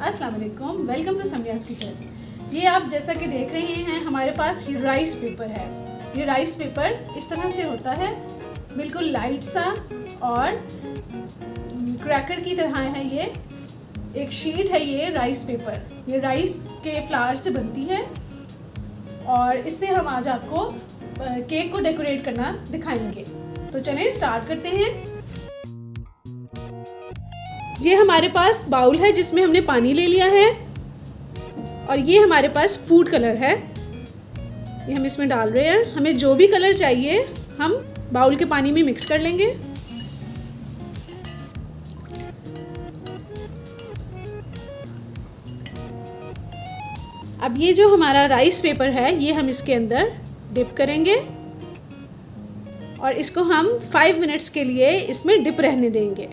अस्सलाम वालेकुम welcome to समियास kitchen ये आप जैसा कि देख रहे हैं, हमारे पास ये राइस पेपर है। ये राइस पेपर इस तरह से होता है, बिल्कुल लाइट सा और क्रैकर की तरह है ये। एक शीट है ये राइस पेपर। ये राइस के फ्लावर से बनती है और इससे हम आज आपको केक को डेकोरेट करना दिखाएँगे। तो चलें, स्टार्ट करते हैं। ये हमारे पास बाउल है जिसमें हमने पानी ले लिया है। और ये हमारे पास फ़ूड कलर है। ये हम इसमें डाल रहे हैं। हमें जो भी कलर चाहिए, हम बाउल के पानी में मिक्स कर लेंगे। अब ये जो हमारा राइस पेपर है, ये हम इसके अंदर डिप करेंगे और इसको हम फाइव मिनट्स के लिए इसमें डिप रहने देंगे।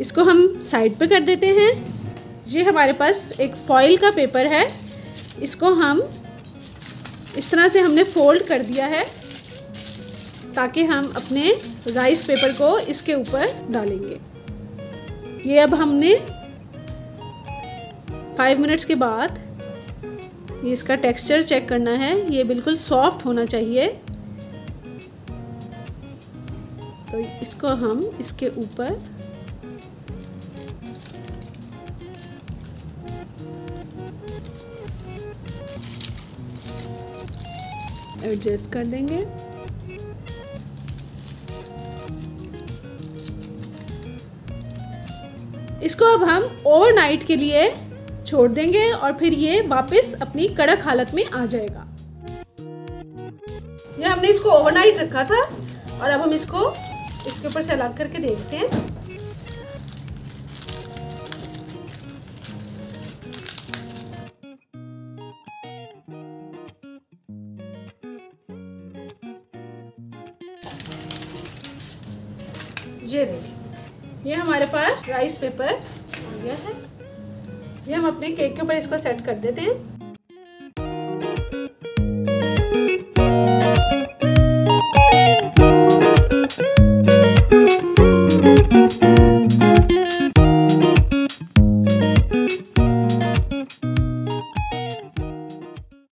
इसको हम साइड पे कर देते हैं। ये हमारे पास एक फॉइल का पेपर है। इसको हम इस तरह से हमने फोल्ड कर दिया है ताकि हम अपने राइस पेपर को इसके ऊपर डालेंगे। ये अब हमने फाइव मिनट्स के बाद ये इसका टेक्सचर चेक करना है। ये बिल्कुल सॉफ्ट होना चाहिए। तो इसको हम इसके ऊपर एडजस्ट कर देंगे। इसको अब हम ओवरनाइट के लिए छोड़ देंगे और फिर ये वापस अपनी कड़क हालत में आ जाएगा। ये हमने इसको ओवरनाइट रखा था और अब हम इसको इसके ऊपर से अलग करके देखते हैं। ये देखिए ये हमारे पास राइस पेपर हो गया है। ये हम अपने केक के ऊपर इसको सेट कर देते हैं।